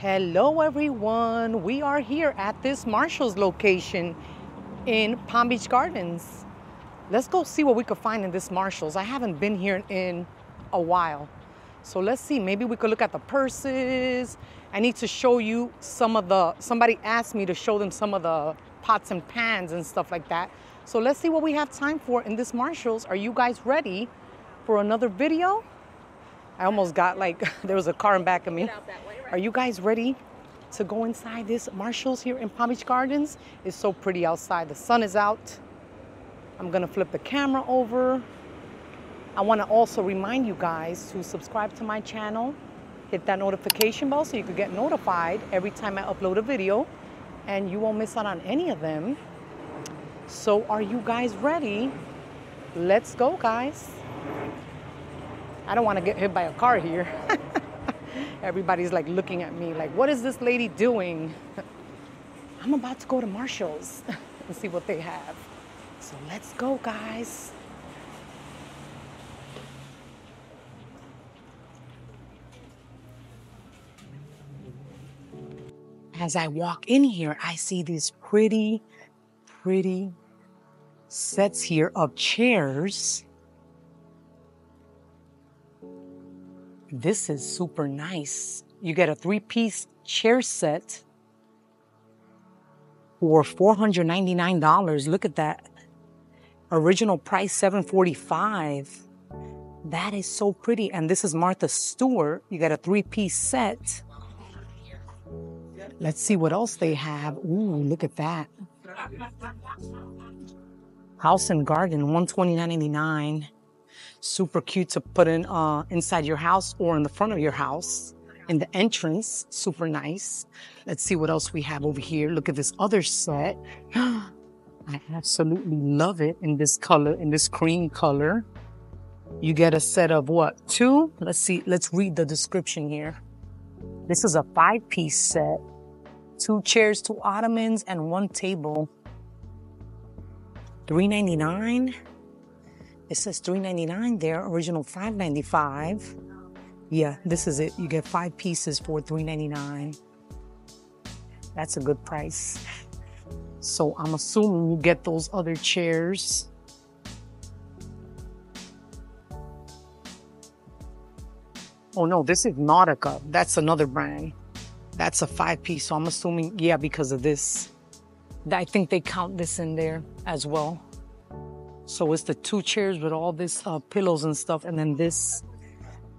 Hello, everyone. We are here at this Marshall's location in Palm Beach Gardens. Let's go see what we could find in this Marshall's. I haven't been here in a while. So let's see, maybe we could look at the purses. I need to show you some of the, somebody asked me to show them some of the pots and pans and stuff like that. So let's see what we have time for in this Marshall's. Are you guys ready for another video? I almost got like, there was a car in back of me. Are you guys ready to go inside this Marshall's here in Palm Beach Gardens? It's so pretty outside. The sun is out. I'm gonna flip the camera over. I wanna also remind you guys to subscribe to my channel, hit that notification bell so you can get notified every time I upload a video and you won't miss out on any of them. So are you guys ready? Let's go, guys. I don't want to get hit by a car here. Everybody's like looking at me like, what is this lady doing? I'm about to go to Marshall's and see what they have. So let's go, guys. As I walk in here, I see these pretty, pretty sets here of chairs. This is super nice. You get a three piece chair set for $499. Look at that. Original price 745. That is so pretty. And this is Martha Stewart. You get a three piece set. Let's see what else they have. Ooh, look at that. House and Garden, 129.99 super cute to put in uh, inside your house or in the front of your house. In the entrance, super nice. Let's see what else we have over here. Look at this other set. I absolutely love it in this color, in this cream color. You get a set of what? Two? Let's see. Let's read the description here. This is a five piece set. Two chairs, two ottomans, and one table. $3.99. It says $3.99 there, original $5.95. Yeah, this is it. You get five pieces for $3.99. That's a good price. So I'm assuming you get those other chairs. Oh no, this is Nautica. That's another brand. That's a five piece. So I'm assuming, yeah, because of this. I think they count this in there as well. So it's the two chairs with all this uh, pillows and stuff, and then this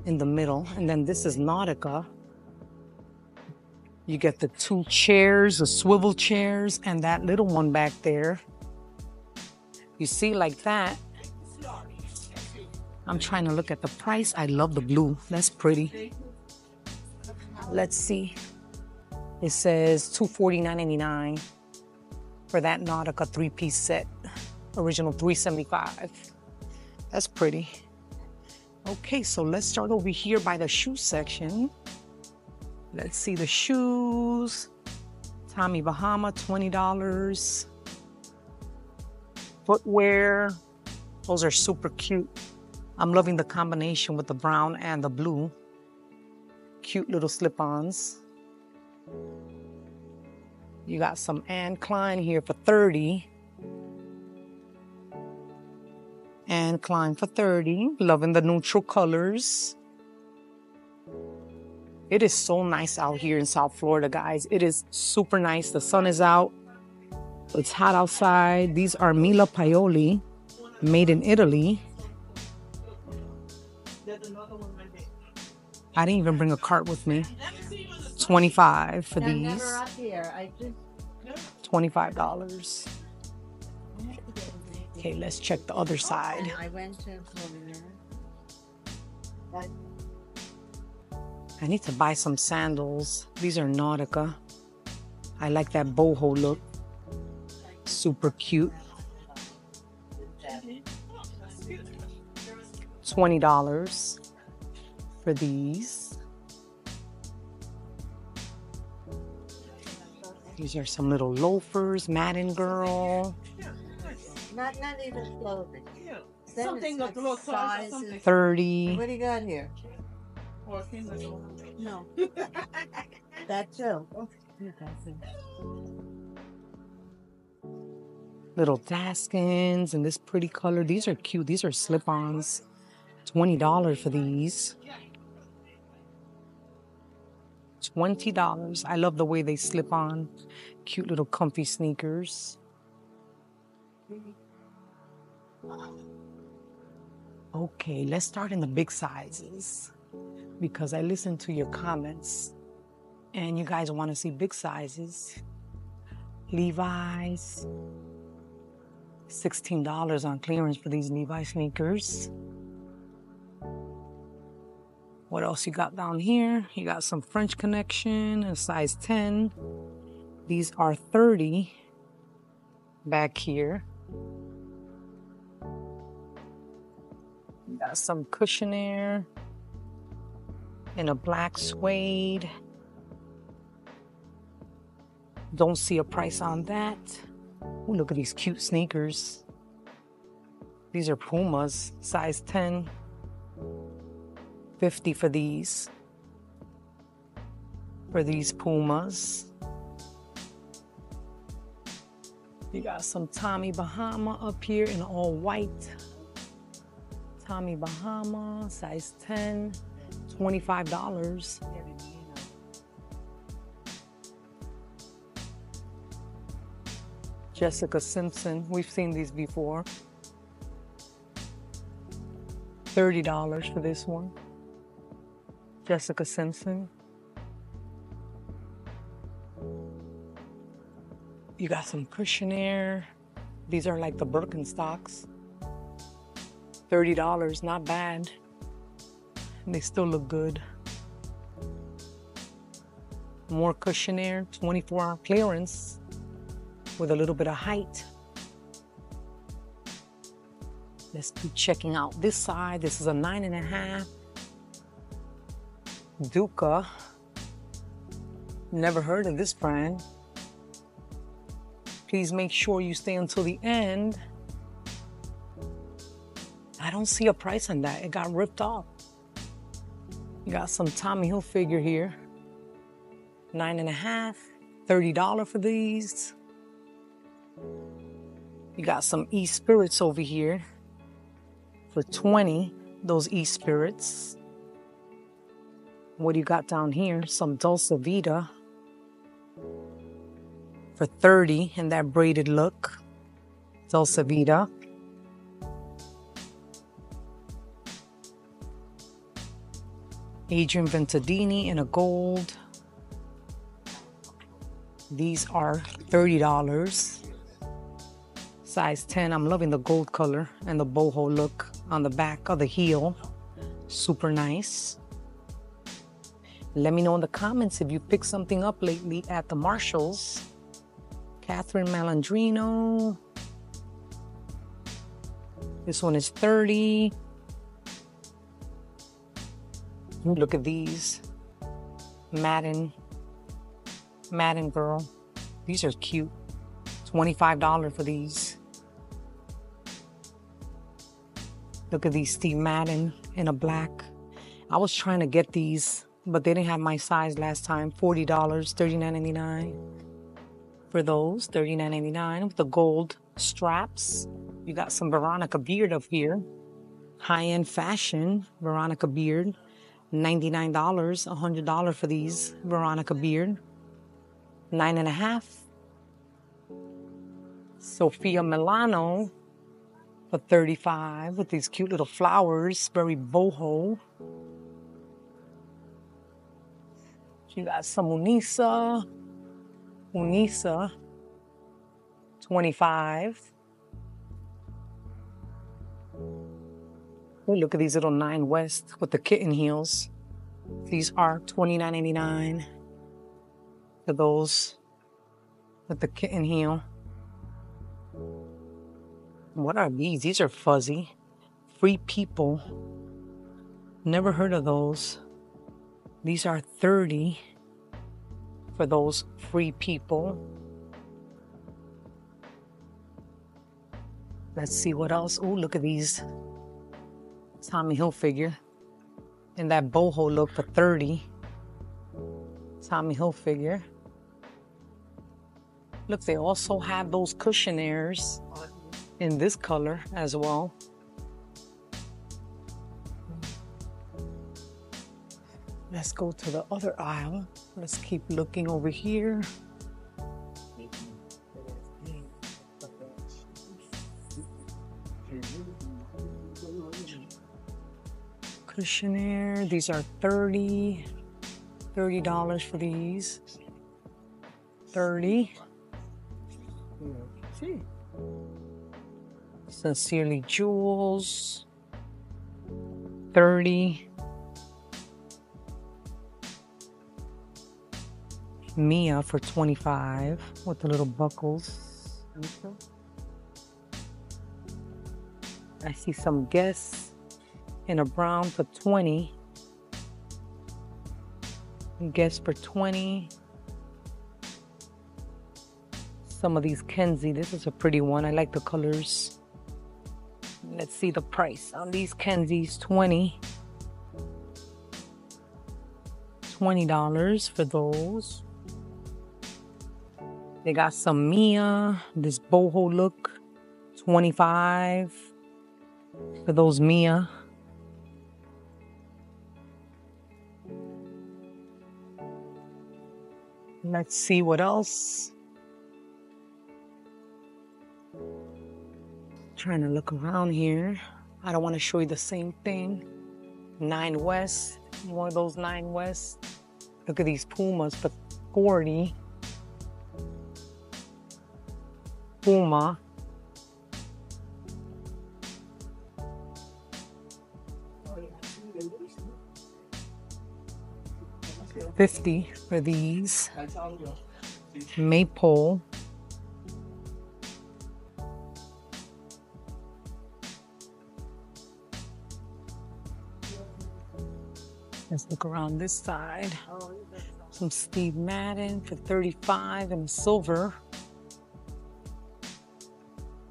in the middle, and then this is Nautica. You get the two chairs, the swivel chairs, and that little one back there. You see, like that. I'm trying to look at the price. I love the blue. That's pretty. Let's see. It says $249.99 for that Nautica three piece set original 375 That's pretty. Okay, so let's start over here by the shoe section. Let's see the shoes. Tommy Bahama, $20. Footwear. Those are super cute. I'm loving the combination with the brown and the blue. Cute little slip-ons. You got some Anne Klein here for 30 Anne Klein for 30. Loving the neutral colors. It is so nice out here in South Florida, guys. It is super nice. The sun is out. It's hot outside. These are Mila Paoli, made in Italy. I didn't even bring a cart with me. 25 for these. $25. Okay, let's check the other side. I went to I need to buy some sandals. These are Nautica. I like that boho look. Super cute. $20 for these. These are some little loafers, Madden Girl. Not not even clothing. Yeah. Then Something it's like like little toys or sizes. something. 30 What do you got here? Or things like that. No. that too. Little Daskins in this pretty color. These are cute. These are slip-ons. $20 for these. $20. I love the way they slip on. Cute little comfy sneakers. Okay, let's start in the big sizes because I listened to your comments and you guys want to see big sizes. Levi's, $16 on clearance for these Levi sneakers. What else you got down here? You got some French Connection, a size 10. These are 30 back here. Got some Cushionaire in a black suede. Don't see a price on that. Ooh, look at these cute sneakers. These are Pumas, size 10. 50 for these. For these Pumas. You got some Tommy Bahama up here in all white. Tommy Bahama, size 10, $25. Jessica Simpson, we've seen these before. $30 for this one. Jessica Simpson. You got some Cushionaire. These are like the Birkenstocks. $30, not bad. And they still look good. More Cushionaire, 24 hour clearance with a little bit of height. Let's be checking out this side. This is a nine and a half. Duca. Never heard of this brand. Please make sure you stay until the end. I don't see a price on that. It got ripped off. You got some Tommy Hilfiger here. Nine and a half, $30 for these. You got some E Spirits over here for 20, those E Spirits. What do you got down here? Some Dolce Vita for 30 in that braided look. Dolce Vita. Adrienne Vittadini in a gold. These are $30. Size 10. I'm loving the gold color and the boho look on the back of the heel. Super nice. Let me know in the comments if you picked something up lately at the Marshalls. Catherine Malandrino. This one is 30. Look at these. Madden. Madden girl. These are cute. $25 for these. Look at these Steve Madden in a black. I was trying to get these, but they didn't have my size last time. $40, $39.99 for those. $39.99 with the gold straps. You got some Veronica Beard up here. High-end fashion, Veronica Beard. $99, $100 for these Veronica Beard. Nine and a half. Sophia Milano for 35 with these cute little flowers, very boho. You got some Unisa, Unisa, 25. Look at these little Nine West with the kitten heels. These are $29.99 for those with the kitten heel. What are these? These are fuzzy. Free people. Never heard of those. These are 30 for those free people. Let's see what else. Oh, look at these. Tommy Hilfiger in that boho look for 30. Tommy Hilfiger. Look, they also have those cushionaires in this color as well. Let's go to the other aisle. Let's keep looking over here. Cushionaire, these are 30 $30 for these. 30 See. Sincerely Jules. 30 Mia for 25 with the little buckles. I see some Guess in a brown for 20. Guess for 20. Some of these Kensie. This is a pretty one. I like the colors. Let's see the price on these Kensies. 20. $20 for those. They got some Mia, this boho look, 25 for those Mia. Let's see what else. Trying to look around here. I don't want to show you the same thing. Nine West, one of those Nine West. Look at these Pumas for 40. Puma. Fifty for these. Maple. Let's look around this side. Some Steve Madden for 35 and silver.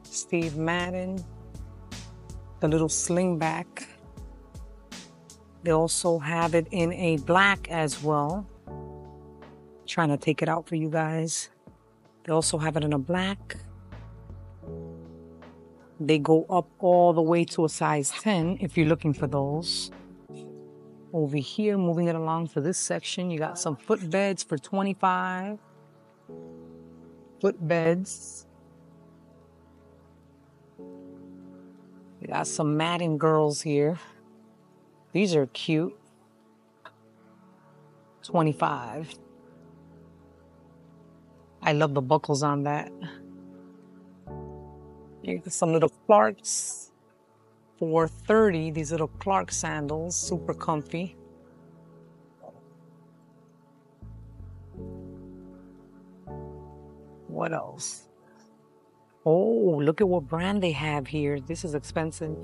Steve Madden, the little slingback. They also have it in a black as well. Trying to take it out for you guys. They also have it in a black. They go up all the way to a size 10 if you're looking for those. Over here, moving it along for this section, you got some footbeds for 25. Footbeds. We got some Madden girls here. These are cute. 25. I love the buckles on that. Got some little Clarks for 30. These little Clark sandals, super comfy. What else? Oh, look at what brand they have here. This is expensive.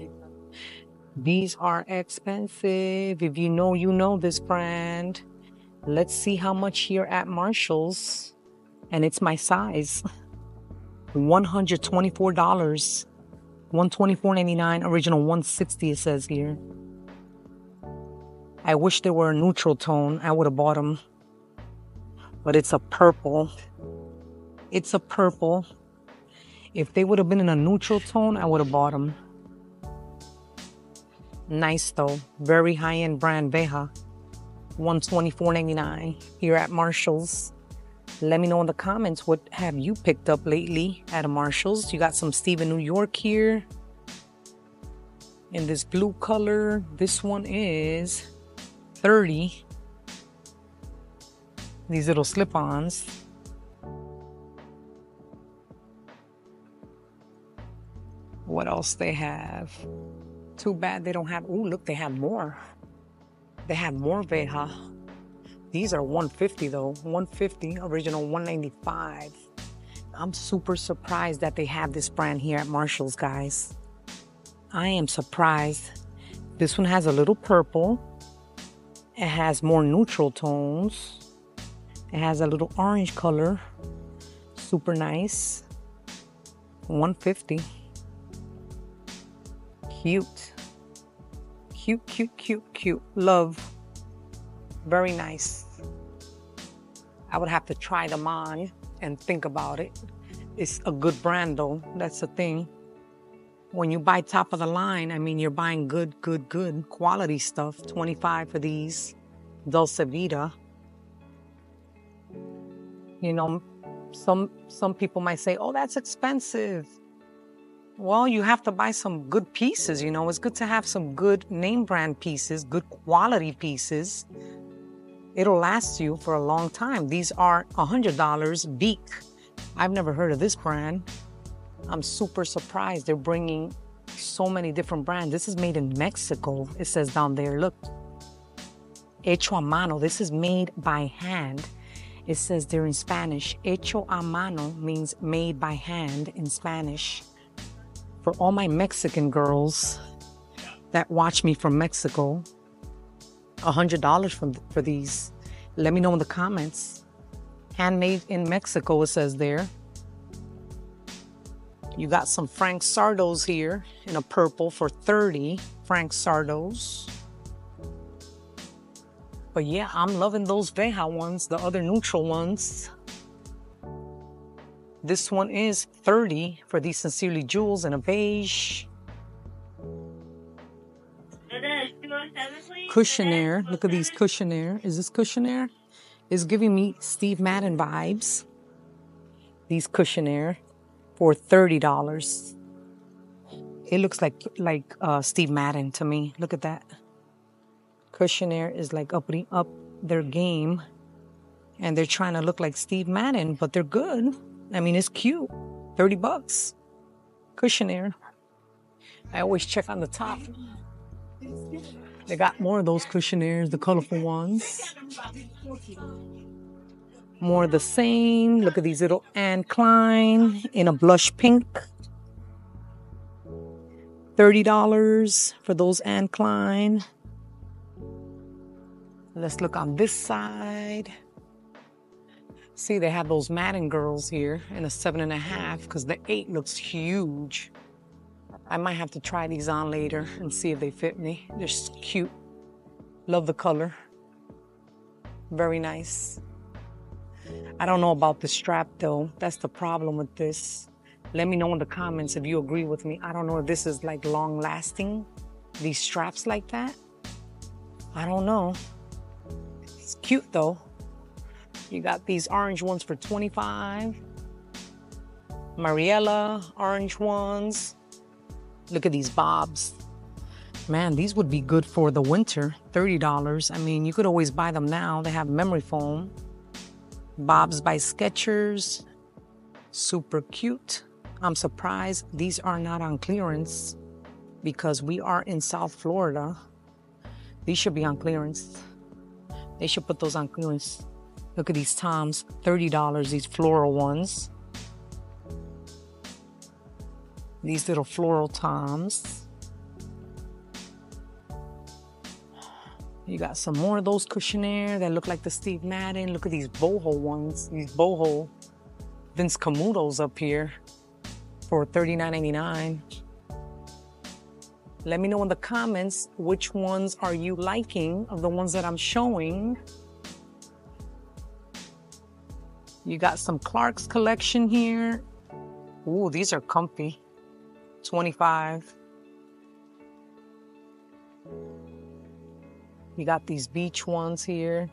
These are expensive. If you know, you know this brand. Let's see how much here at Marshall's. And it's my size. $124. 124.99 original 160 it says here i wish they were a neutral tone i would have bought them but it's a purple it's a purple if they would have been in a neutral tone i would have bought them nice though very high-end brand veja 124.99 here at marshall's let me know in the comments what have you picked up lately at a Marshalls. You got some Steven New York here. In this blue color. This one is 30. These little slip-ons. What else they have? Too bad they don't have. Oh, look, they have more. They have more Veja. These are 150 though. 150, original 195. I'm super surprised that they have this brand here at Marshall's, guys. I am surprised. This one has a little purple. It has more neutral tones. It has a little orange color. Super nice. 150. Cute. Cute, cute, cute, cute. Love. Very nice. I would have to try them on and think about it. It's a good brand though. That's the thing. When you buy top of the line, I mean, you're buying good, good, good quality stuff. 25 for these. Dolce Vita. You know, some some people might say, "Oh, that's expensive." Well, you have to buy some good pieces, you know. It's good to have some good name brand pieces, good quality pieces. It'll last you for a long time. These are $100 Beak. I've never heard of this brand. I'm super surprised they're bringing so many different brands. This is made in Mexico. It says down there, look. Hecho a mano. This is made by hand. It says there in Spanish. Hecho a mano means made by hand in Spanish for all my Mexican girls that watch me from Mexico, $100 from, for these. Let me know in the comments. Handmade in Mexico, it says there. You got some Frank Sardos here in a purple for 30 Frank Sardos. But yeah, I'm loving those Veja ones, the other neutral ones. This one is 30 for these Sincerely Jules in a beige. Cushionaire. Look at these Cushionaire. Is this Cushionaire? Is giving me Steve Madden vibes. These Cushionaire for $30. It looks like like uh, Steve Madden to me. Look at that. Cushionaire is like upping up their game. And they're trying to look like Steve Madden, but they're good. I mean, it's cute. 30 bucks. Cushionaire. I always check on the top. They got more of those Cushionaires, the colorful ones. More of the same. Look at these little Anne Klein in a blush pink. $30 for those Anne Klein. Let's look on this side. See, they have those Madden girls here in a seven and a half because the eight looks huge. I might have to try these on later and see if they fit me. They're cute. Love the color. Very nice. I don't know about the strap though. That's the problem with this. Let me know in the comments if you agree with me. I don't know if this is like long lasting, these straps like that. I don't know. It's cute though. You got these orange ones for 25. Mariella orange ones. Look at these bobs. Man, these would be good for the winter. $30. I mean, you could always buy them now. They have memory foam. Bobs by Skechers. Super cute. I'm surprised these are not on clearance because we are in South Florida. These should be on clearance. They should put those on clearance. Look at these Toms, $30, these floral ones. These little floral Toms. You got some more of those Cushionaire that look like the Steve Madden. Look at these boho ones, these boho Vince Camutos up here for $39.99. Let me know in the comments which ones are you liking of the ones that I'm showing. You got some Clark's collection here. Ooh, these are comfy. 25. You got these beach ones here.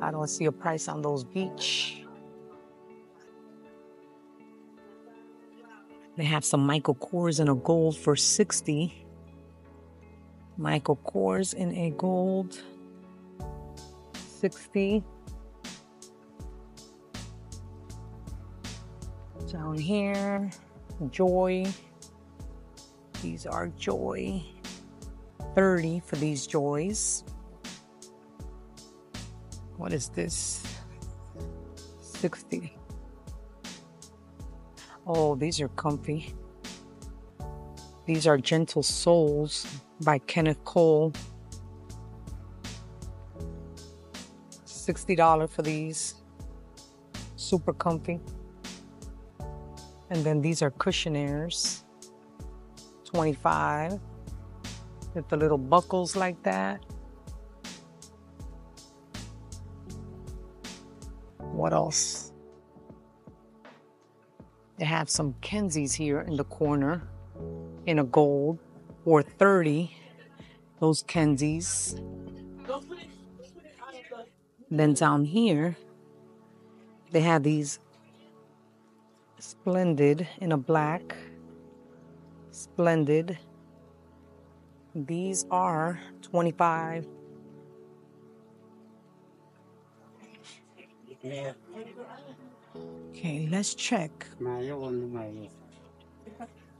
I don't see a price on those beach. They have some Michael Kors in a gold for 60. Michael Kors in a gold. 60. Down here, Joy. These are Joy. 30 for these Joys. What is this? 60. Oh, these are comfy. These are Gentle Souls by Kenneth Cole. $60 for these. Super comfy. And then these are Cushionaires, 25 with the little buckles like that. What else? They have some Kensies here in the corner in a gold or 30. Those Kensies. Then down here, they have these splendid in a black. Splendid. These are 25. Okay, let's check.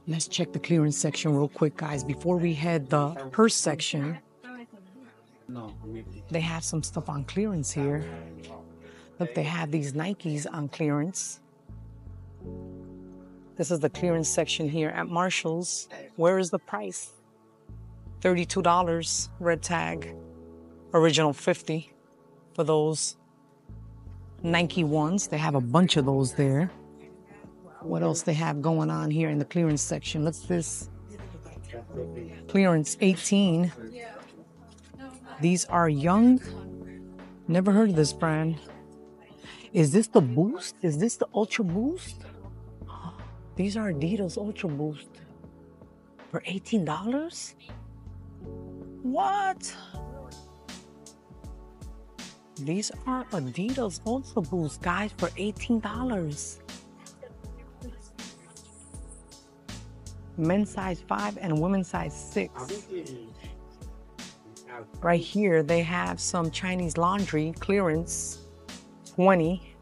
Let's check the clearance section real quick, guys, before we head the purse section. They have some stuff on clearance here. Look, they have these Nikes on clearance. This is the clearance section here at Marshall's. Where is the price? $32 red tag. Original 50 for those Nike ones. They have a bunch of those there. What else they have going on here in the clearance section? What's this? Clearance 18. These are young. Never heard of this brand. Is this the Boost? Is this the Ultra Boost? These are Adidas Ultra Boost for $18? What? These are Adidas Ultra Boost, guys, for $18. Men's size 5 and women's size 6. Right here, they have some Chinese laundry clearance 20.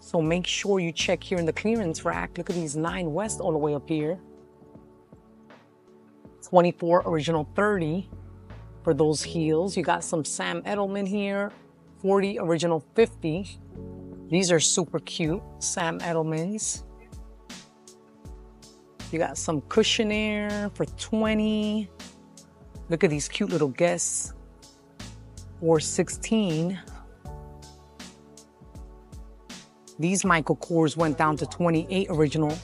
So make sure you check here in the clearance rack. Look at these 9 West all the way up here. 24 original 30 for those heels. You got some Sam Edelman here, 40 original 50. These are super cute, Sam Edelmans. You got some Cushionaire for 20. Look at these cute little guests for 16. These Michael Kors went down to 28 original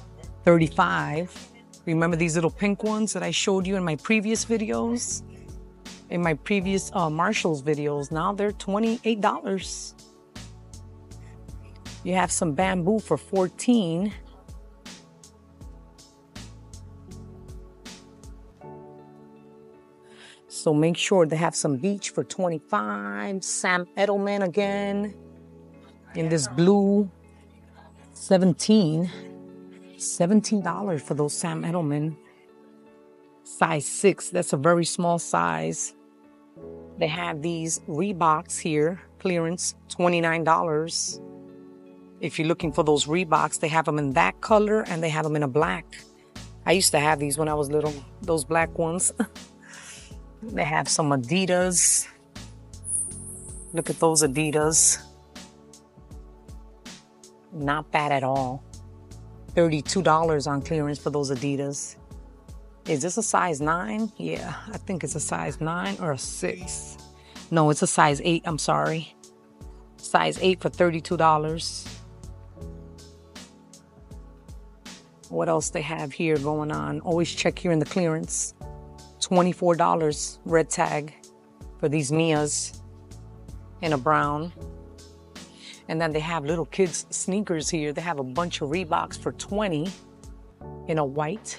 35. Remember these little pink ones that I showed you in my previous videos? In my previous uh, Marshalls videos, now they're $28. You have some bamboo for 14. So make sure they have some beach for 25. Sam Edelman again in this blue 17. $17 for those Sam Edelman. Size 6. That's a very small size. They have these Reeboks here, clearance, $29. If you're looking for those Reeboks, they have them in that color and they have them in a black. I used to have these when I was little, those black ones. They have some Adidas. Look at those Adidas. Not bad at all. $32 on clearance for those Adidas. Is this a size 9? Yeah, I think it's a size 9 or a 6. No, it's a size 8. I'm sorry. Size 8 for $32. What else they have here going on? Always check here in the clearance. $24 red tag for these Mias in a brown. And then they have little kids sneakers here. They have a bunch of Reeboks for 20 in a white.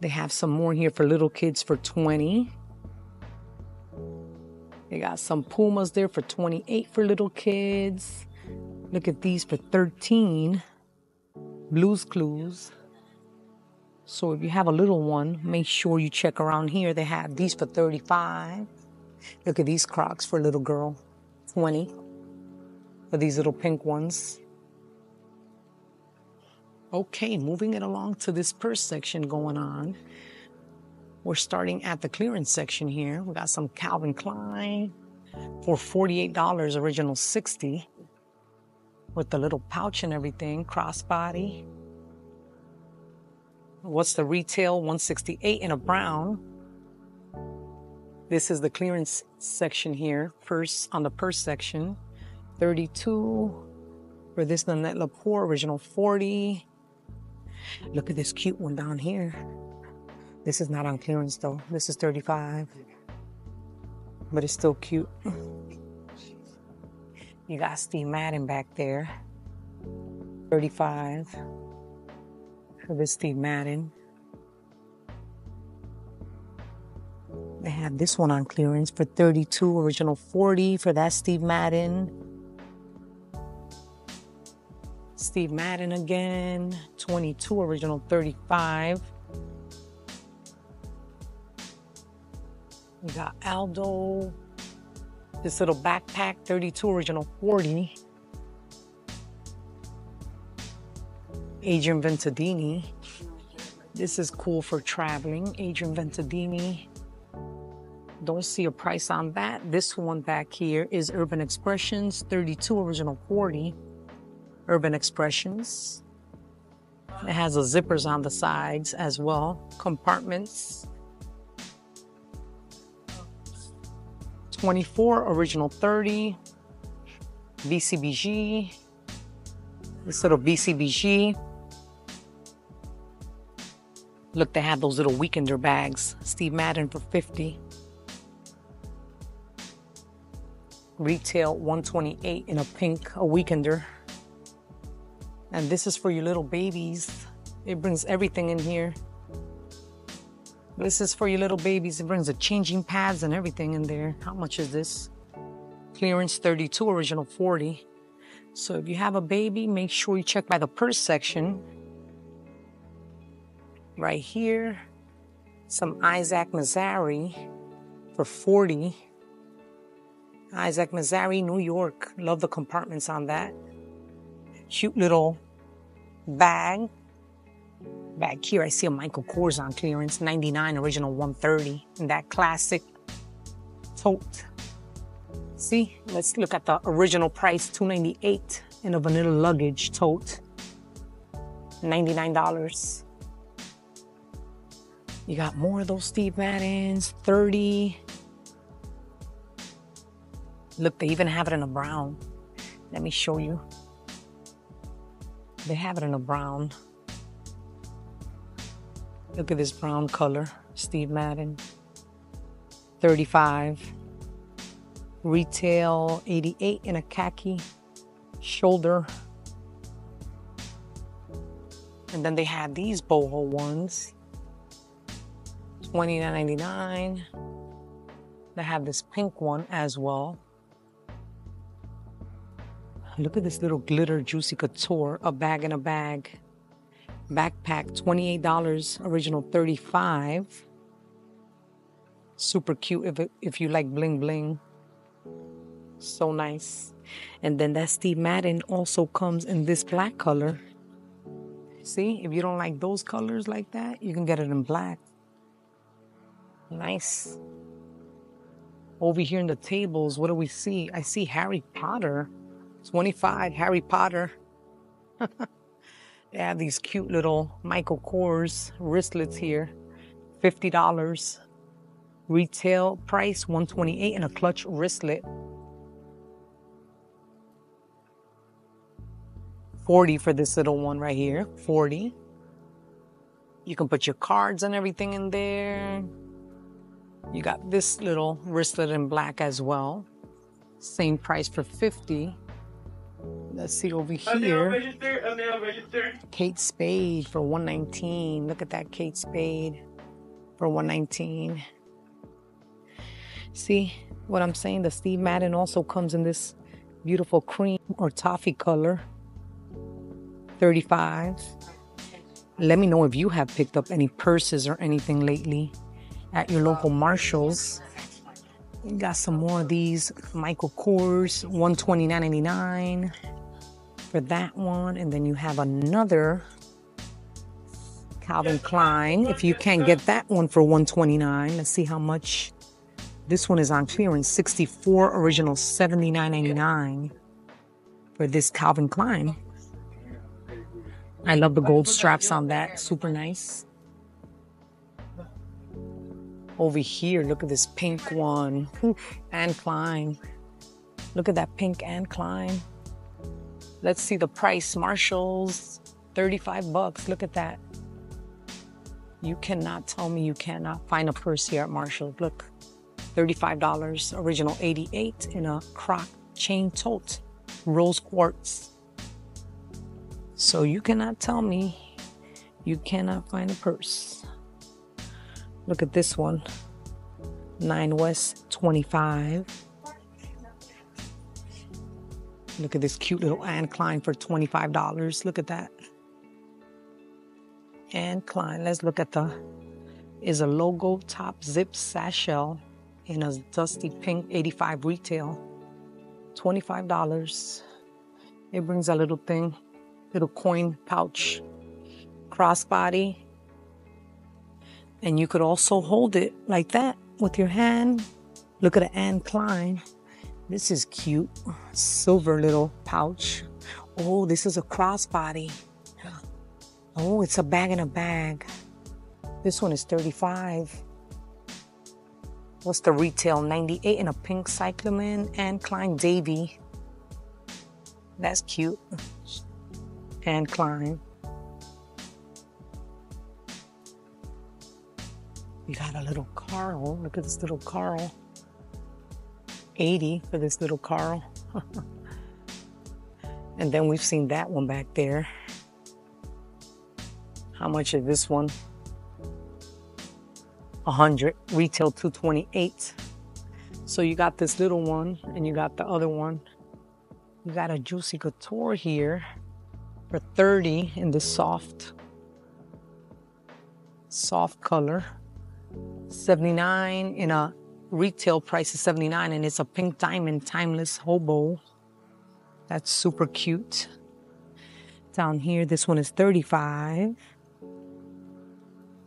They have some more here for little kids for 20. They got some Pumas there for 28 for little kids. Look at these for 13. Blues Clues. So if you have a little one, make sure you check around here. They have these for 35. Look at these Crocs for a little girl, 20. For these little pink ones. Okay, moving it along to this purse section going on. We're starting at the clearance section here. We got some Calvin Klein for $48, original 60 with the little pouch and everything, crossbody. What's the retail? 168 in a brown. This is the clearance section here. First on the purse section, 32 for this Nanette Lepore original 40. Look at this cute one down here. This is not on clearance though. This is 35. But it's still cute. You got Steve Madden back there. 35 for this Steve Madden. They have this one on clearance for 32, original 40 for that Steve Madden. Steve Madden again, 22, original 35. We got Aldo, this little backpack, 32, original 40. Adrienne Vittadini. This is cool for traveling. Adrienne Vittadini. Don't see a price on that. This one back here is Urban Expressions, 32, original 40. Urban Expressions. It has the zippers on the sides as well. Compartments. 24, original 30. BCBG. This little BCBG. Look, they have those little weekender bags. Steve Madden for 50. Retail 128 in a pink, a weekender. And this is for your little babies. It brings everything in here. This is for your little babies. It brings the changing pads and everything in there. How much is this? Clearance 32, original 40. So if you have a baby, make sure you check by the purse section. Right here, some Isaac Mizrahi for 40. Isaac Mizrahi, New York. Love the compartments on that. Cute little bag. Back here, I see a Michael Kors on clearance, 99, original 130. And that classic tote. See, let's look at the original price, 298 in a vanilla luggage tote. $99. You got more of those Steve Maddens, 30. Look, they even have it in a brown. Let me show you. They have it in a brown. Look at this brown color, Steve Madden. 35. Retail 88 in a khaki shoulder. And then they have these boho ones. 29.99. They have this pink one as well. Look at this little glitter Juicy Couture, a bag in a bag. Backpack, $28, original 35 Super cute if, if you like bling bling. So nice. And then that Steve Madden also comes in this black color. See, if you don't like those colors like that, you can get it in black. Nice. Over here in the tables, what do we see? I see Harry Potter. 25, Harry Potter. they have these cute little Michael Kors wristlets here. $50. Retail price 128 and a clutch wristlet. 40 for this little one right here. 40. You can put your cards and everything in there. You got this little wristlet in black as well. Same price for 50. Let's see over here. Kate Spade for 119. Look at that Kate Spade for 119. See what I'm saying? The Steve Madden also comes in this beautiful cream or toffee color. 35. Let me know if you have picked up any purses or anything lately at your local Marshalls. Got some more of these Michael Kors, 129.99 for that one. And then you have another Calvin Klein. If you can't get that one for 129, let's see how much this one is on clearance. 64 original 79.99 for this Calvin Klein. I love the gold straps on that. Super nice. Over here, look at this pink one. Anne Klein. Look at that pink Anne Klein. Let's see the price. Marshalls, 35 bucks. Look at that. You cannot tell me you cannot find a purse here at Marshalls. Look, $35. Original 88 in a croc chain tote. rose quartz. So you cannot tell me you cannot find a purse. Look at this one. Nine West 25. Look at this cute little Anne Klein for $25. Look at that. Anne Klein. Let's look at the is a logo top zip satchel in a dusty pink 85 retail. $25. It brings a little thing, little coin pouch, crossbody. And you could also hold it like that with your hand. Look at the Anne Klein. This is cute. Silver little pouch. Oh, this is a crossbody. Oh, it's a bag in a bag. This one is 35. What's the retail? 98 in a pink cyclamen Anne Klein Davy. That's cute. Anne Klein. We got a little Carl. Look at this little Carl. 80 for this little Carl. and then we've seen that one back there. How much is this one? 100, retail 228. So you got this little one and you got the other one. You got a Juicy Couture here for 30 in the soft, soft color. 79 in a retail price is 79 and it's a pink diamond timeless hobo. That's super cute. Down here, this one is 35.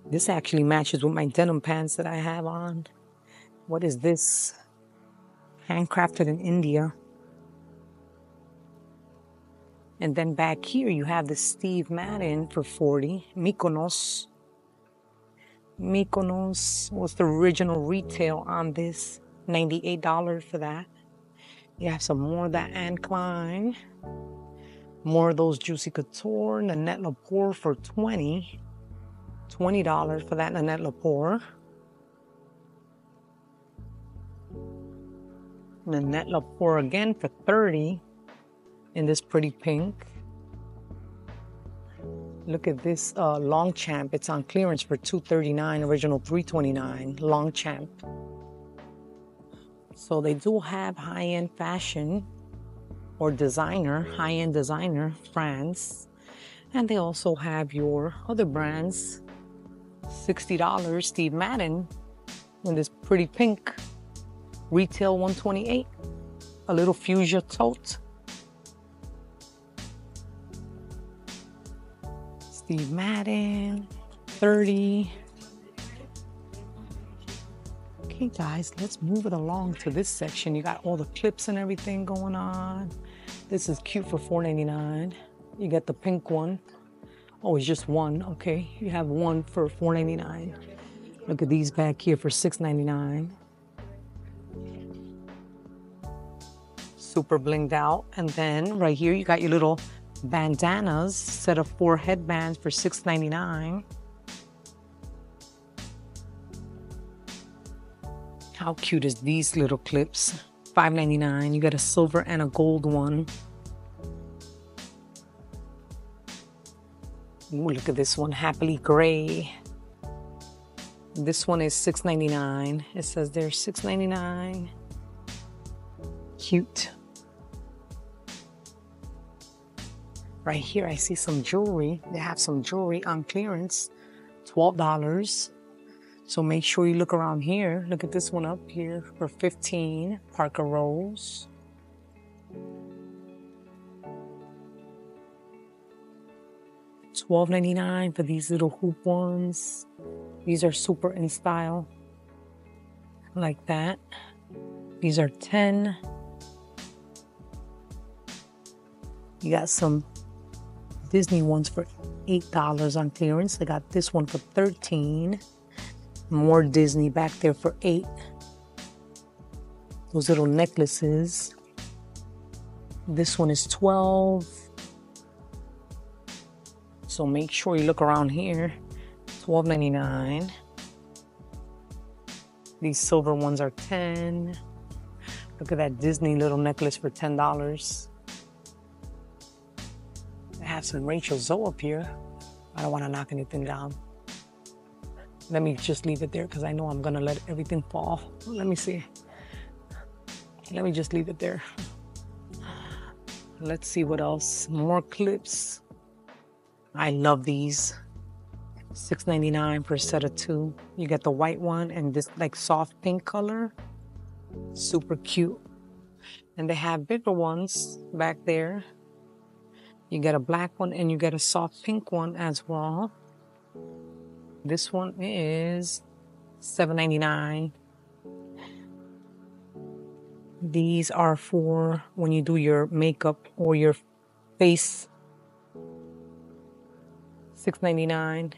This actually matches with my denim pants that I have on. What is this? Handcrafted in India. And then back here you have the Steve Madden for 40. Mykonos. Mykonos was the original retail on this. $98 for that. You have some more of that mm. Anne Klein. More of those Juicy Couture, Nanette Lepore for 20 $20 for that Nanette Lepore. Nanette Lepore again for 30 in this pretty pink. Look at this uh, Longchamp. It's on clearance for 239 original 329 Longchamp. So they do have high-end fashion or designer, high-end designer, France. And they also have your other brands $60 Steve Madden in this pretty pink. Retail 128 A little fuchsia tote. Steve Madden, 30. Okay, guys, let's move it along to this section. You got all the clips and everything going on. This is cute for $4.99. You get the pink one Oh, it's just one. Okay, you have one for $4.99. Look at these back here for $6.99. Super blinged out. And then right here, you got your little bandanas, set of four headbands for $6.99. How cute is these little clips? $5.99. You got a silver and a gold one. Ooh, look at this one, Happily Grey. This one is $6.99. It says there's $6.99. Cute. Right here, I see some jewelry. They have some jewelry on clearance, $12. So make sure you look around here. Look at this one up here for 15 Parker Rose. $12.99 for these little hoop ones. These are super in style. Like that. These are 10. You got some Disney ones for $8 on clearance. I got this one for 13. More Disney back there for 8. Those little necklaces. This one is 12. So make sure you look around here. $12.99. These silver ones are 10 Look at that Disney little necklace for $10. Have some Rachel Zoe up here. I don't want to knock anything down. Let me just leave it there because I know I'm going to let everything fall. Let me see. Let me just leave it there. Let's see what else. More clips. I love these. $6.99 for a set of two. You get the white one and this like soft pink color. Super cute. And they have bigger ones back there. You get a black one and you get a soft pink one as well. This one is $7.99. These are for when you do your makeup or your face. $6.99.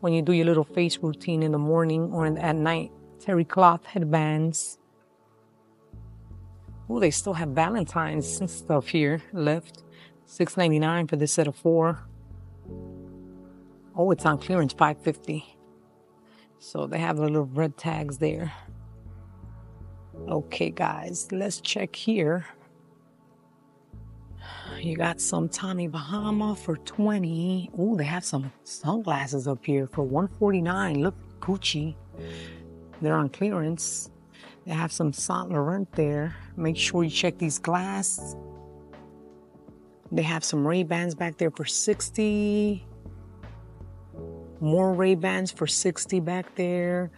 When you do your little face routine in the morning or in, at night. Terry cloth headbands. Oh, they still have Valentine's stuff here left. $6.99 for this set of four. Oh, it's on clearance, 550 So they have the little red tags there. Okay, guys, let's check here. You got some Tommy Bahama for 20. Oh, they have some sunglasses up here for 149. Look, Gucci. They're on clearance. They have some Saint Laurent there. Make sure you check these glasses. They have some Ray-Bans back there for 60. More Ray-Bans for 60 back there.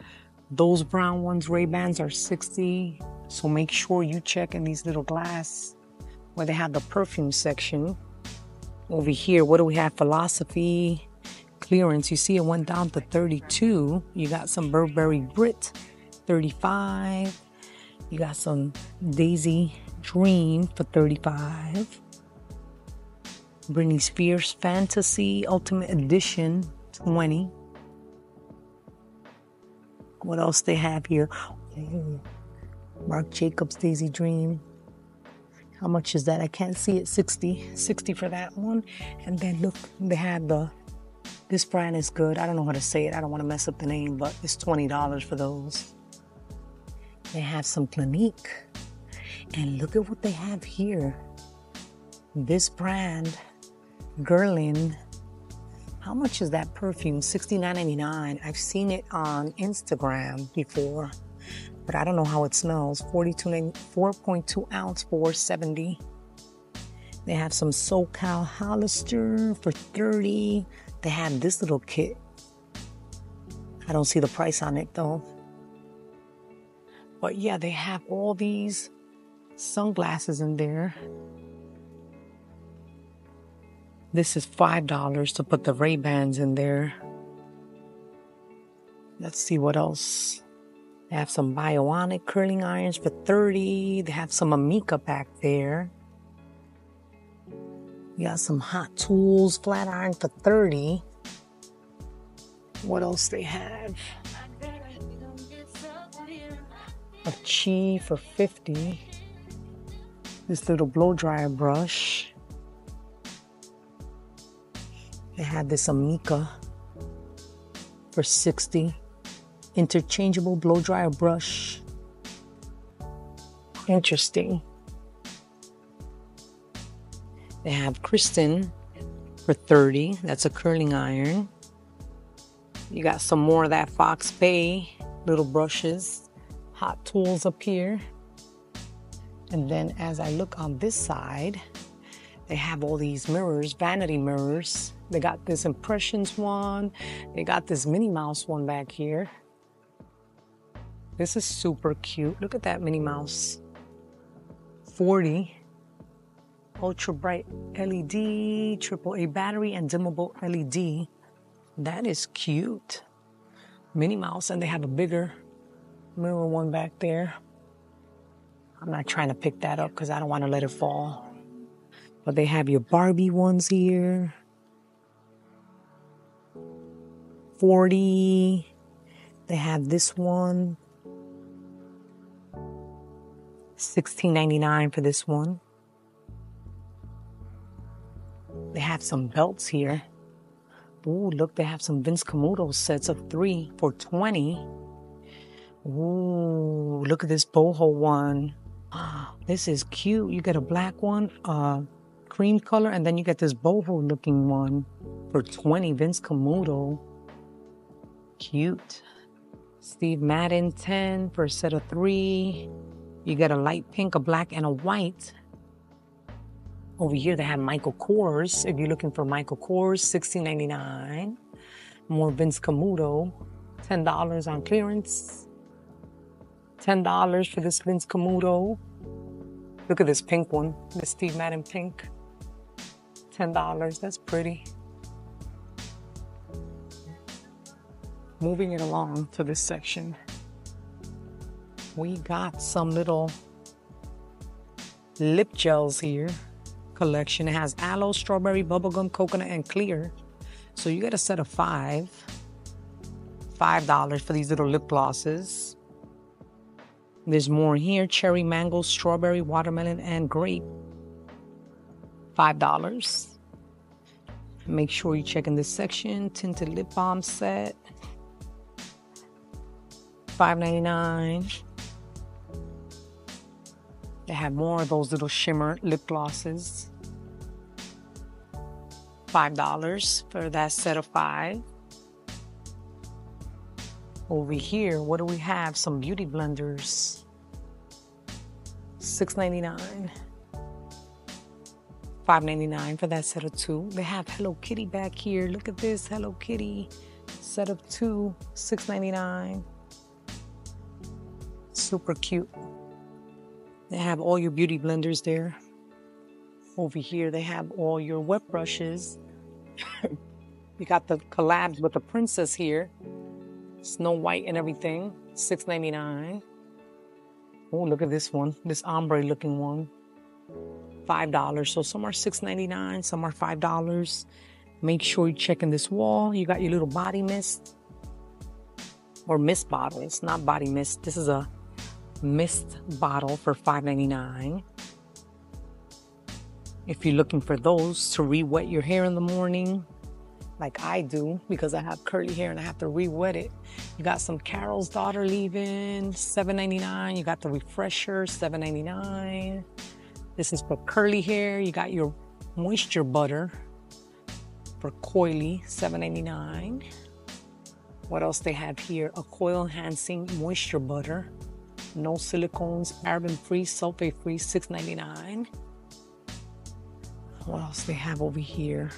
Those brown ones, Ray-Bans are 60. So make sure you check in these little glass where they have the perfume section. Over here, what do we have? Philosophy clearance. You see it went down to 32. You got some Burberry Brit, 35. You got some Daisy Dream for 35. Britney Spears Fantasy Ultimate Edition 20. What else they have here? Marc Jacobs Daisy Dream. How much is that? I can't see it. 60. 60 for that one. And then look, they have the this brand is good. I don't know how to say it. I don't want to mess up the name, but it's $20 for those. They have some Clinique. And look at what they have here. This brand, Guerlain. How much is that perfume? $69.99. I've seen it on Instagram before, but I don't know how it smells. 4.2 ounce for 70. They have some SoCal Hollister for 30. They have this little kit. I don't see the price on it though. But yeah, they have all these sunglasses in there. This is $5 to put the Ray-Bans in there. Let's see what else. They have some Bionic curling irons for 30. They have some Amika back there. You got some Hot Tools flat iron for 30. What else they have? A Chi for 50. This little blow dryer brush. They had this Amika for 60. Interchangeable blow dryer brush. Interesting. They have Kristen for 30. That's a curling iron. You got some more of that Foxybae little brushes. Hot tools up here. And then as I look on this side, they have all these mirrors, vanity mirrors. They got this Impressions one. They got this Minnie Mouse one back here. This is super cute. Look at that Minnie Mouse. 40. Ultra bright LED, AAA battery, and dimmable LED. That is cute. Minnie Mouse, and they have a bigger mirror one back there. I'm not trying to pick that up because I don't want to let it fall. But they have your Barbie ones here. 40. They have this one. 16.99 for this one. They have some belts here. Ooh, look, they have some Vince Camuto sets of three for 20. Ooh, look at this boho one. This is cute. You get a black one, uh, cream color, and then you get this boho looking one for 20. Vince Camuto. Cute. Steve Madden 10 for a set of three. You get a light pink, a black, and a white. Over here they have Michael Kors. If you're looking for Michael Kors, $16.99. More Vince Camuto, $10 on clearance. $10 for this Vince Camuto. Look at this pink one, this Steve Madden pink. $10, that's pretty. Moving it along to this section, we got some little lip gels here. Collection. It has aloe, strawberry, bubblegum, coconut, and clear. So you get a set of five. $5 for these little lip glosses. There's more here cherry, mango, strawberry, watermelon, and grape. $5. Make sure you check in this section. Tinted lip balm set. $5.99. They have more of those little shimmer lip glosses. $5 for that set of five. Over here, what do we have? Some beauty blenders. $6.99. $5.99 for that set of two. They have Hello Kitty back here. Look at this Hello Kitty set of two, $6.99. Super cute. They have all your beauty blenders there. Over here, they have all your wet brushes. you got the collabs with the princess here. Snow White and everything. $6.99. Oh, look at this one. This ombre looking one. $5. So some are $6.99, some are $5. Make sure you're checking this wall. You got your little body mist or mist bottle. It's not body mist. This is a mist bottle for $5.99. If you're looking for those to re-wet your hair in the morning, like I do, because I have curly hair and I have to re-wet it. You got some Carol's Daughter leave-in, $7.99. You got the refresher, $7.99. This is for curly hair. You got your moisture butter for coily, $7.99. What else they have here? A coil enhancing moisture butter, no silicones, paraben free, sulfate free, $6.99. What else they have over here?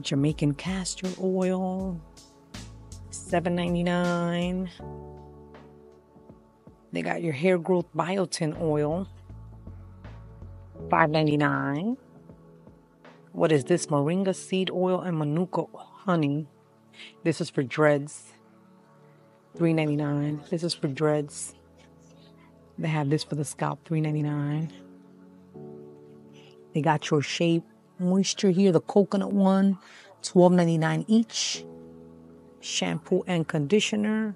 Jamaican castor oil, $7.99. They got your hair growth biotin oil, $5.99. What is this? Moringa seed oil and manuka honey. This is for dreads. $3.99. This is for dreads. They have this for the scalp, $3.99. They got your Shea Moisture here, the coconut one, $12.99 each. Shampoo and conditioner.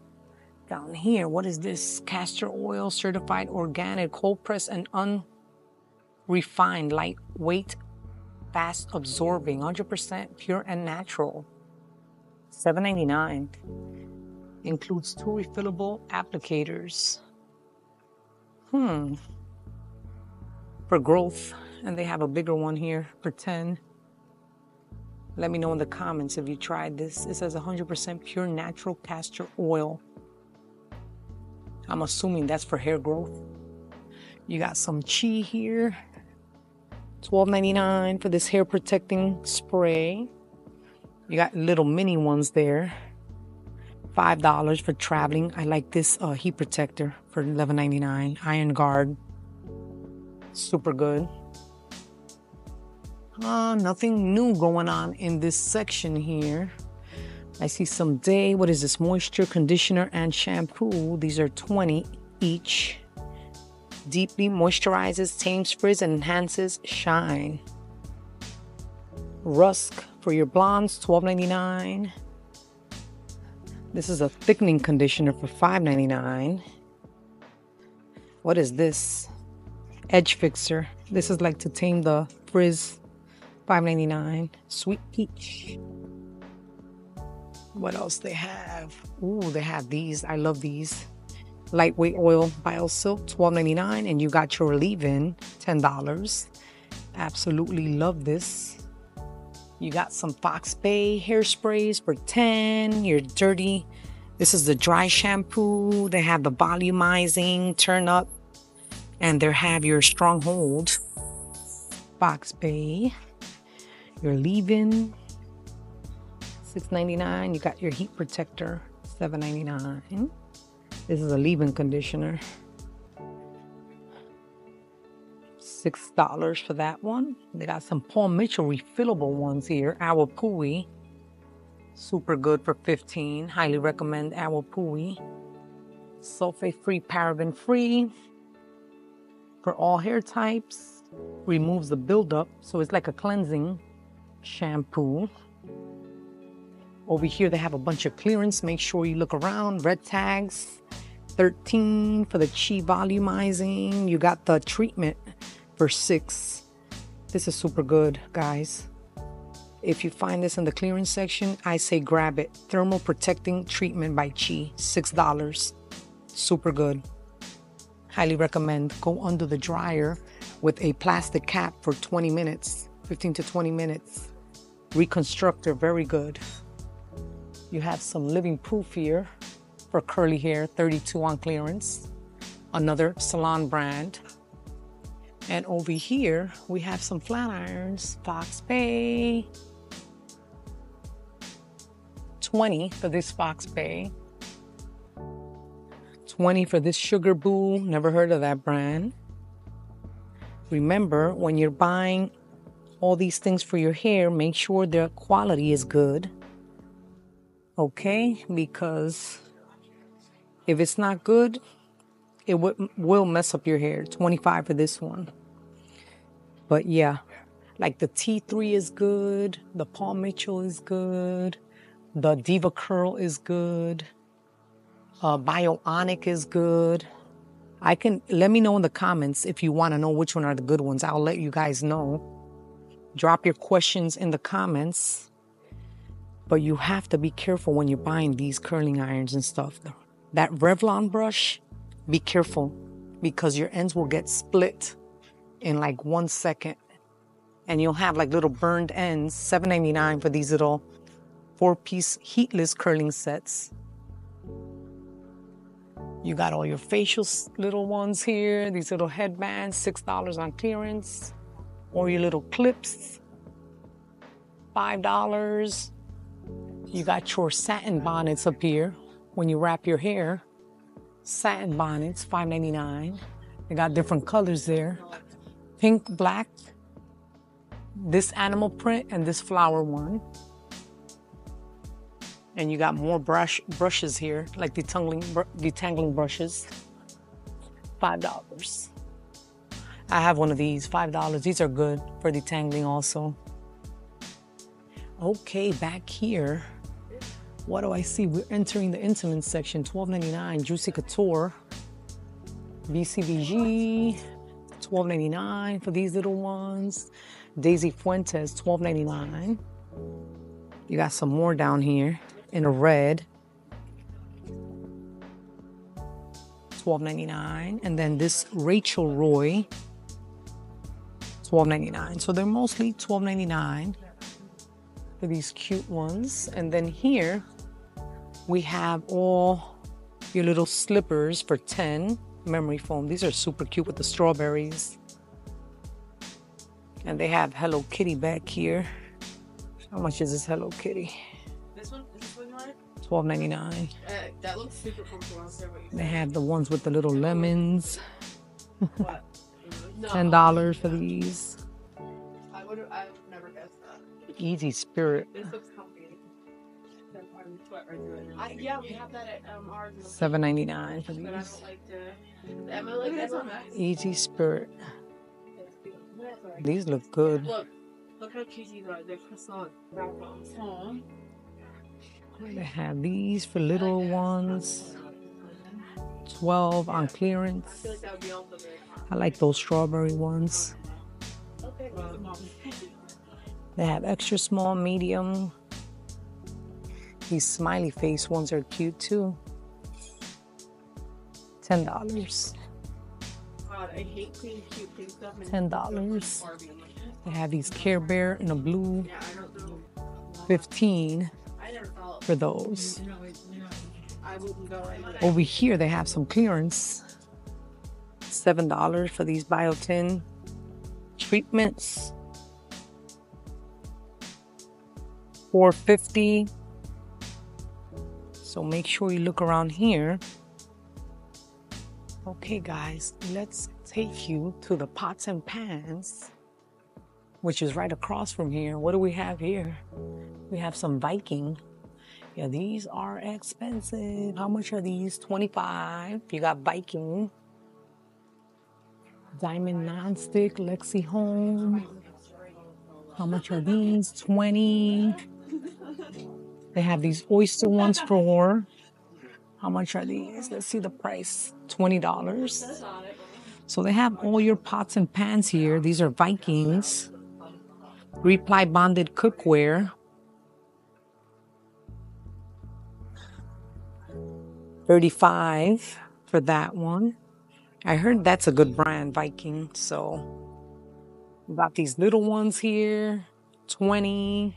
Down here, what is this? Castor oil, certified organic, cold pressed and unrefined, lightweight, fast absorbing, 100% pure and natural. $7.99. Includes two refillable applicators. Hmm. For growth, and they have a bigger one here for 10. Let me know in the comments if you tried this. It says 100% pure natural castor oil. I'm assuming that's for hair growth. You got some chi here. $12.99 for this hair protecting spray. You got little mini ones there. $5 for traveling. I like this uh, heat protector for $11.99. Iron Guard. Super good. Uh, nothing new going on in this section here. I see some day. What is this? Moisture, conditioner, and shampoo. These are 20 each. Deeply moisturizes, tames frizz, and enhances shine. Rusk for your blondes, $12.99. This is a thickening conditioner for $5.99. What is this? Edge fixer. This is like to tame the frizz $5.99. Sweet peach. What else they have? Ooh, they have these. I love these. Lightweight oil BioSilk, $12.99. And you got your leave-in, $10. Absolutely love this. You got some Foxybae hairsprays for 10. You're dirty. This is the dry shampoo. They have the volumizing turn up. And they have your stronghold. Foxybae. You're leaving. $6.99. You got your heat protector. $7.99. This is a leave-in conditioner. six dollars for that one. They got some Paul Mitchell refillable ones here. Awapuhi. Super good for 15. Highly recommend Awapuhi. Sulfate free, paraben free. For all hair types. Removes the buildup. So it's like a cleansing shampoo. Over here they have a bunch of clearance. Make sure you look around. Red tags. 13 for the Chi volumizing. You got the treatment for 6. This is super good, guys. If you find this in the clearance section, I say grab it. Thermal Protecting Treatment by Chi, $6. Super good. Highly recommend. Go under the dryer with a plastic cap for 20 minutes, 15 to 20 minutes. Reconstructor, very good. You have some living proof here for curly hair, 32 on clearance. Another salon brand. And over here, we have some flat irons, Foxybae. 20 for this Foxybae. 20 for this Sugar Boo. Never heard of that brand. Remember, when you're buying all these things for your hair, make sure their quality is good. Okay? Because if it's not good, it w- will mess up your hair. 25 for this one. But yeah, like the T3 is good, the Paul Mitchell is good, the DevaCurl is good, uh, Bionic is good. I can let me know in the comments if you want to know which one are the good ones. I'll let you guys know. Drop your questions in the comments. But you have to be careful when you're buying these curling irons and stuff. That Revlon brush, be careful because your ends will get split in like one second. And you'll have like little burned ends, $7.99 for these little four piece heatless curling sets. You got all your facial little ones here, these little headbands, $6 on clearance, or your little clips, $5. You got your satin bonnets up here when you wrap your hair. Satin bonnets, $5.99. They got different colors there pink, black, this animal print, and this flower one. And you got more brush brushes here, like the detangling, detangling brushes. Five dollars. I have one of these, five dollars. These are good for detangling also. Okay, back here. What do I see? We're entering the intimate section, $12.99, Juicy Couture, BCBG, $12.99 for these little ones. Daisy Fuentes, $12.99. You got some more down here in a red. $12.99. And then this Rachel Roy, $12.99. So they're mostly $12.99 for these cute ones. And then here we have all your little slippers for 10 memory foam. These are super cute with the strawberries. And they have Hello Kitty back here. How much is this Hello Kitty? This one? Is this one right? Twelve ninety nine. Uh, that looks super comfortable. They have the ones with the little lemons. what? No. Ten dollars for these. I would I would never guess that. Easy Spirit. This looks comfy. I, yeah, we have that at um, ours. Seven ninety nine for But I these. don't like the. Emma, like this one. Easy Spirit. These look good. Look, look how cute these are. They're croissant wraparounds. Aw. They have these for little ones. Twelve on clearance. feel like that would be also very hot. I like those strawberry ones. They have extra small, medium. These smiley face ones are cute too. Ten dollars. God, I hate clean cute things. Ten dollars. They have these Care Bear in a blue, Yeah, I don't know. 15 I for those. You know, it- you know, I wouldn't go in there. Over here, they have some clearance. $7 for these biotin treatments. 450 So make sure you look around here. Okay, guys, let's take you to the pots and pans, which is right across from here. What do we have here? We have some Viking. Yeah, these are expensive. How much are these? 25. You got Viking. Diamond nonstick, Lexi Home. How much are these? 20. They have these oyster ones for how much are these? Let's see the price. $20. So they have all your pots and pans here. These are Vikings. Reply bonded cookware. 35 for that one. I heard that's a good brand, Viking. So we got these little ones here, 20.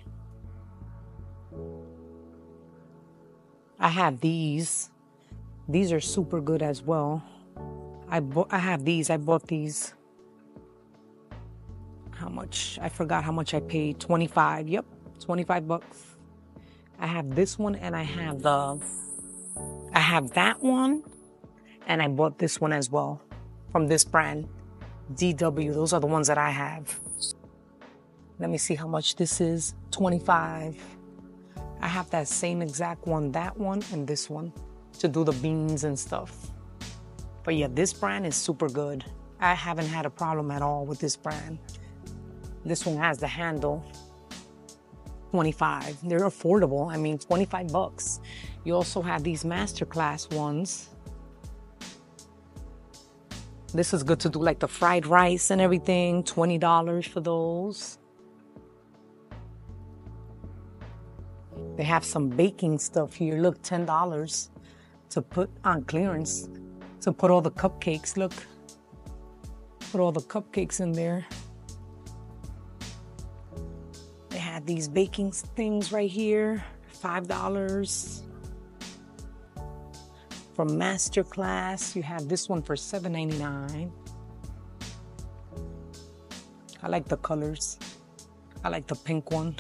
I have these. These are super good as well. I bought I have these. I bought these. How much? I forgot how much I paid. 25. Yep. 25 bucks. I have this one and I have the I have that one and I bought this one as well from this brand, DW. Those are the ones that I have. Let me see how much this is 25. I have that same exact one, that one, and this one to do the beans and stuff. But yeah, this brand is super good. I haven't had a problem at all with this brand. This one has the handle. 25. They're affordable. I mean, 25 bucks. You also have these masterclass ones. This is good to do like the fried rice and everything. $20 for those. They have some baking stuff here. Look, $10 to put on clearance. To put all the cupcakes. Look. Put all the cupcakes in there. They have these baking things right here. $5. From Masterclass, you have this one for $7.99. I like the colors. I like the pink one.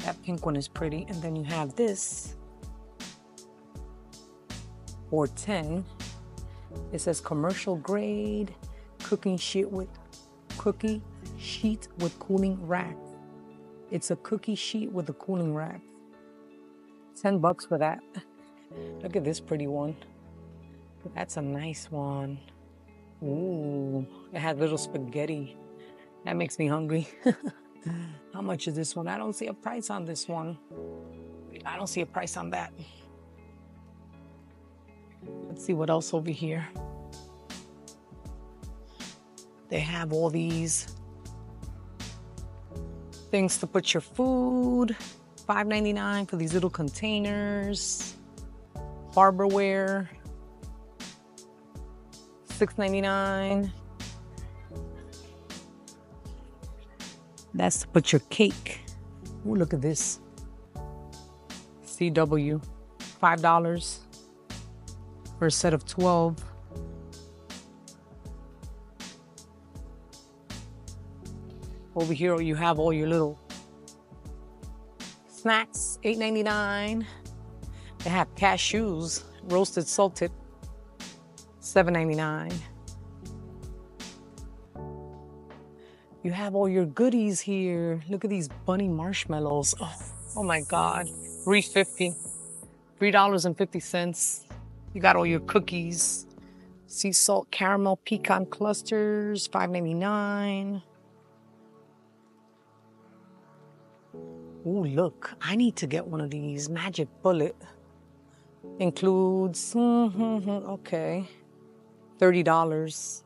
That pink one is pretty. And then you have this for 10. It says commercial grade cooking sheet with cookie sheet with cooling rack. It's a cookie sheet with a cooling rack. 10 bucks for that. Look at this pretty one. That's a nice one. Ooh, it has little spaghetti. That makes me hungry. How much is this one? I don't see a price on this one. I don't see a price on that. Let's see what else over here. They have all these things to put your food. $5.99 for these little containers. Barberware. $6.99. That's to put your cake. Ooh, look at this. CW. $5 for a set of 12. Over here, you have all your little snacks, $8.99. They have cashews, roasted salted, $7.99. You have all your goodies here. Look at these bunny marshmallows. Oh, oh my God. $3.50. $3.50. You got all your cookies. Sea salt caramel pecan clusters, $5.99. Ooh, look, I need to get one of these. Magic Bullet includes, okay, $30.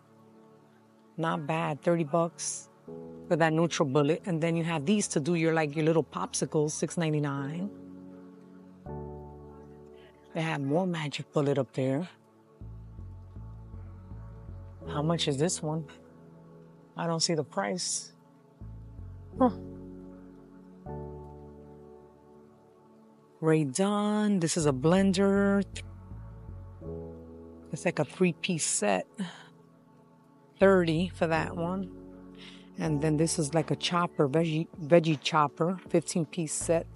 Not bad, 30 bucks for that NutriBullet. And then you have these to do your like your little popsicles, $6.99. They have more Magic Bullet up there. How much is this one? I don't see the price. Huh. Ray. This is a blender. It's like a three-piece set. 30 for that one. And then this is like a chopper, veggie veggie chopper, 15 piece set.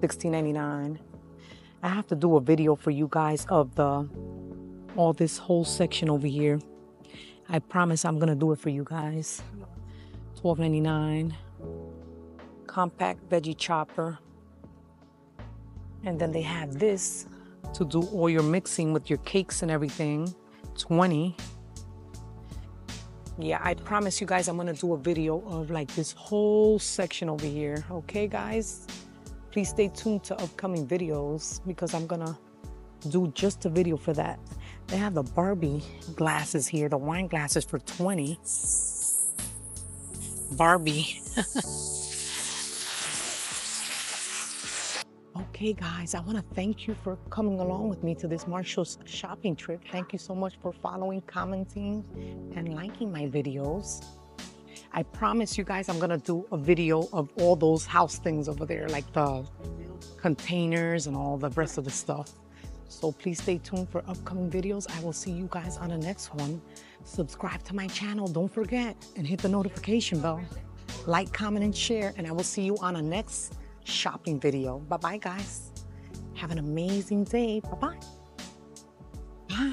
16.99. I have to do a video for you guys of the all this whole section over here. I promise I'm gonna do it for you guys. 12.99. Compact veggie chopper. And then they have this to do all your mixing with your cakes and everything. 20 yeah i promise you guys i'm gonna do a video of like this whole section over here okay guys? Please stay tuned to upcoming videos because i'm gonna do just a video for that. They have the barbie glasses here the wine glasses for 20 barbie Okay, guys, I want to thank you for coming along with me to this Marshalls shopping trip. Thank you so much for following, commenting, and liking my videos. I promise you guys I'm going to do a video of all those house things over there, like the containers and all the rest of the stuff. So please stay tuned for upcoming videos. I will see you guys on the next one. Subscribe to my channel, don't forget, and hit the notification bell. Like, comment, and share, and I will see you on the next shopping video. Bye bye, guys. Have an amazing day. Bye bye. Bye.